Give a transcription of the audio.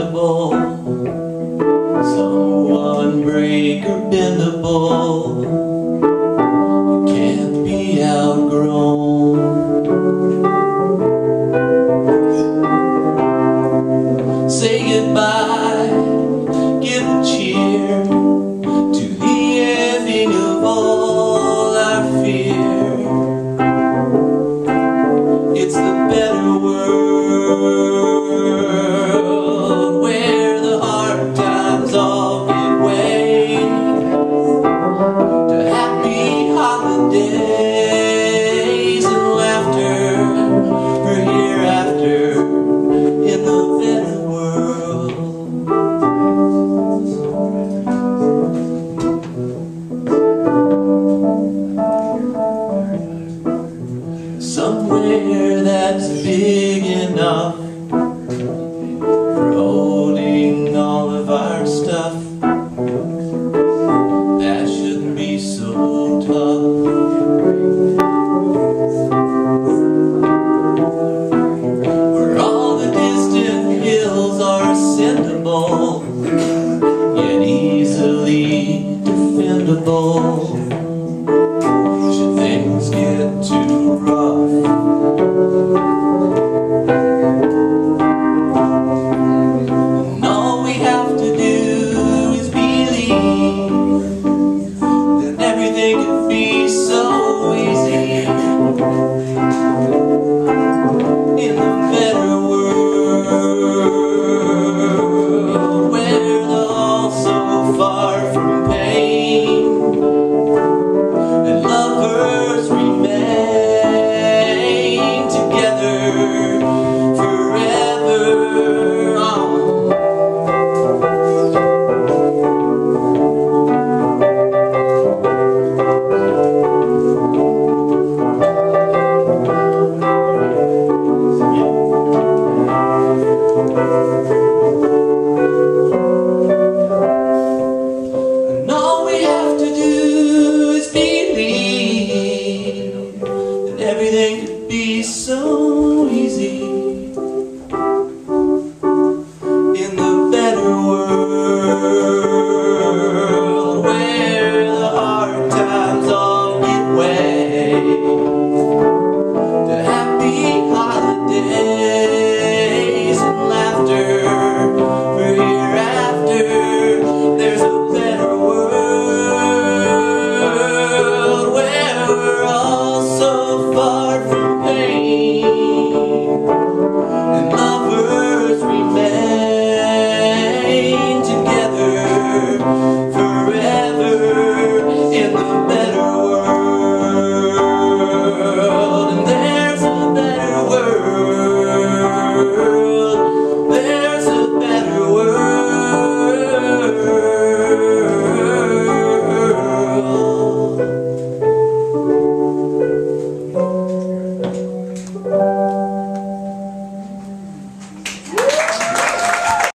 dependable. Someone breaker bendable somewhere that's big enough for holding all of our stuff. That shouldn't be so tough. Where all the distant hills are ascendable yet easily defendable. Música wonder